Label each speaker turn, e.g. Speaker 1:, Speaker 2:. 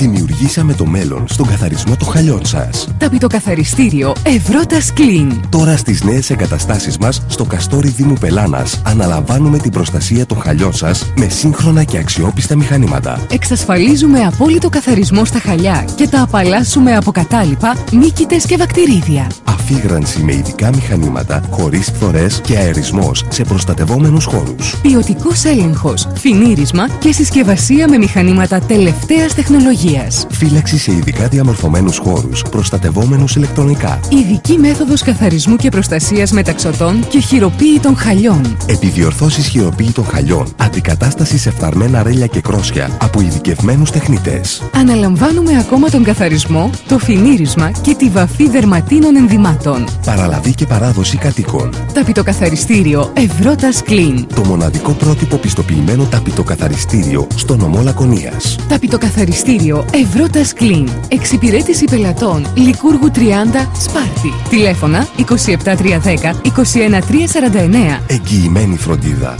Speaker 1: Δημιουργήσαμε το μέλλον στον καθαρισμό των χαλιών σας.
Speaker 2: Ταπιτοκαθαριστήριο Ευρώτας Κλίν.
Speaker 1: Τώρα στις νέες εγκαταστάσεις μας στο Καστόρι Δήμου Πελάνας αναλαμβάνουμε την προστασία των χαλιών σας με σύγχρονα και αξιόπιστα μηχανήματα.
Speaker 2: Εξασφαλίζουμε απόλυτο καθαρισμό στα χαλιά και τα απαλλάσσουμε από κατάλοιπα, μύκητες και βακτηρίδια.
Speaker 1: Αφήγρανση με ειδικά μηχανήματα, χωρίς φθορές και αερισμός σε προστατευόμενους χώρους.
Speaker 2: Ποιοτικός έλεγχος, φινίρισμα και συσκευασία με μηχανήματα τελευταίας τεχνολογία.
Speaker 1: Φύλαξη σε ειδικά διαμορφωμένους χώρους, προστατευόμενους ηλεκτρονικά.
Speaker 2: Ειδική μέθοδος καθαρισμού και προστασίας μεταξωτών και χειροποίητων χαλιών.
Speaker 1: Επιδιορθώσεις χειροποίητων χαλιών, αντικατάσταση σε φθαρμένα ρέλια και κρόσια από ειδικευμένους τεχνίτες.
Speaker 2: Αναλαμβάνουμε ακόμα τον καθαρισμό, το φινίρισμα και τη βαφή δερματίνων ενδυμάτων.
Speaker 1: Παραλαβή και παράδοση κατοίκων.
Speaker 2: Ταπιτοκαθαριστήριο Ευρώτας Κλίν.
Speaker 1: Το μοναδικό πρότυπο πιστοποιημένο ταπιτοκαθαριστήριο στο νομό Λακωνίας.
Speaker 2: Ταπιτοκαθαριστήριο Ευρώτα Κλίν. Εξυπηρέτηση πελατών Λικούργου 30 Σπάρτη. Τηλέφωνα 27310 21349.
Speaker 1: Εγγυημένη φροντίδα.